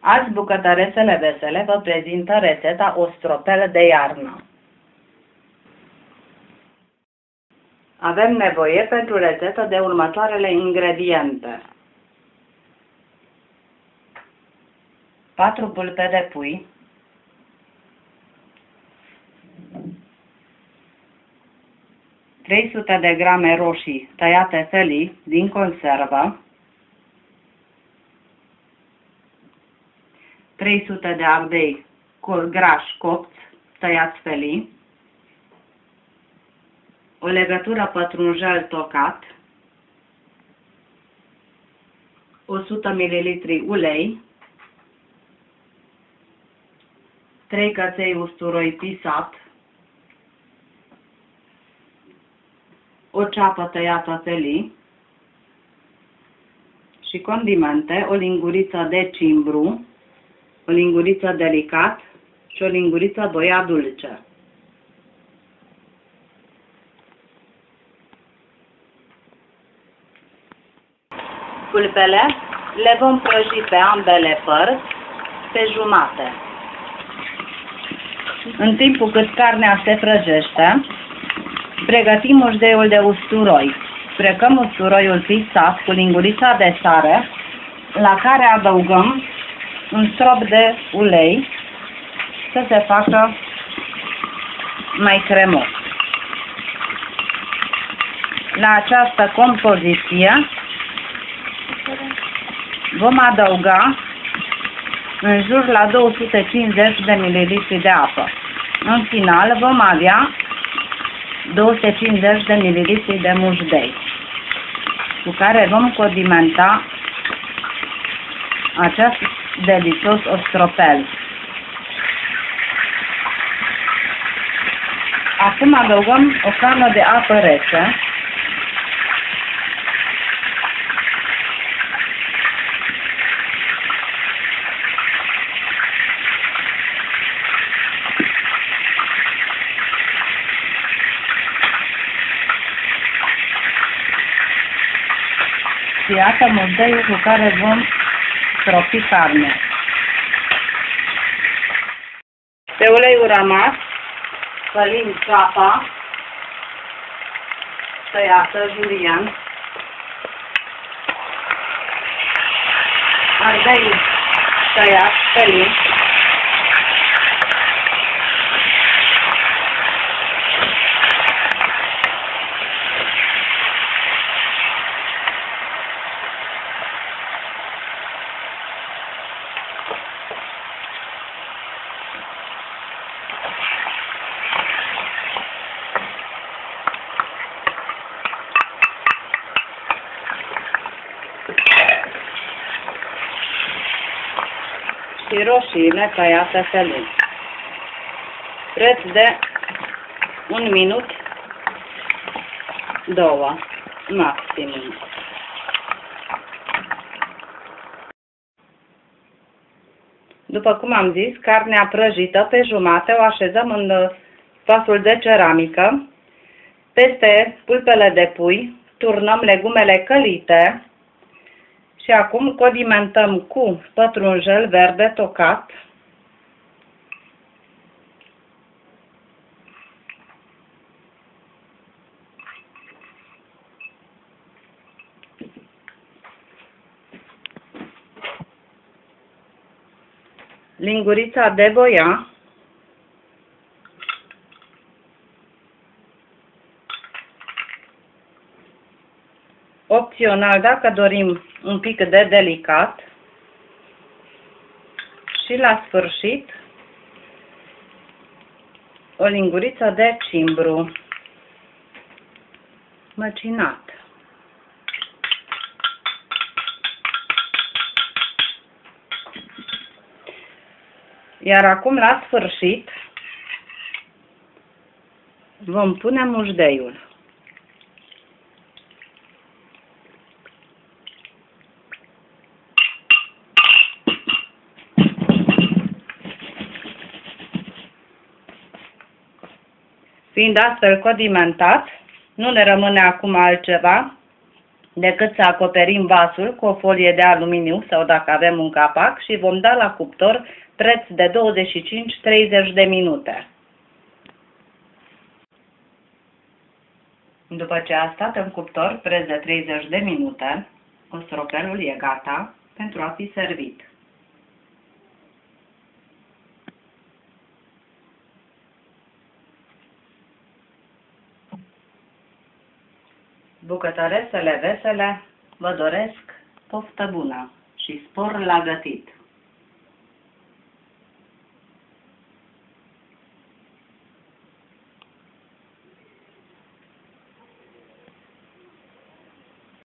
Azi bucătărețele vesele vă prezintă rețeta ostropel de iarnă. Avem nevoie pentru rețetă de următoarele ingrediente. 4 pulpe de pui, 300 de grame roșii tăiate felii din conservă, 300 de ardei grași copți tăiați felii, o legătură pătrunjel tocat, 100 ml ulei, 3 căței usturoi pisat, o ceapă tăiată felii și condimente, o linguriță de cimbru, o linguriță delicat și o linguriță boia dulce. Pulpele le vom prăji pe ambele părți pe jumate. În timpul cât carnea se prăjește, pregătim ușdeiul de usturoi. Precăm usturoiul pisat cu lingurița de sare, la care adăugăm un strop de ulei să se facă mai cremos. La această compoziție vom adăuga în jur la 250 de ml de apă. În final vom avea 250 de ml de mușdei cu care vom condimenta acest delicios ostropel. Acum adăugăm o cană de apă rece Și iată modelul cu care vom stropi carne. Pe uleiul rămas, pălim ceapa tăiată julian, ardei tăiat, pălim, și roșiile tăiate pe lung. Preț de un minut, două, maximum. După cum am zis, carnea prăjită pe jumate o așezăm în vasul de ceramică. Peste pulpele de pui turnăm legumele călite, și acum condimentăm cu pătrunjel verde tocat. Lingurița de boia. Opțional, dacă dorim un pic de delicat și la sfârșit o linguriță de cimbru măcinat. Iar acum, la sfârșit, vom pune mușdeiul. Fiind astfel condimentat, nu ne rămâne acum altceva decât să acoperim vasul cu o folie de aluminiu sau dacă avem un capac și vom da la cuptor preț de 25-30 de minute. După ce a stat în cuptor preț de 30 de minute, ostropelul e gata pentru a fi servit. Bucătăresele vesele, vă doresc poftă bună și spor la gătit!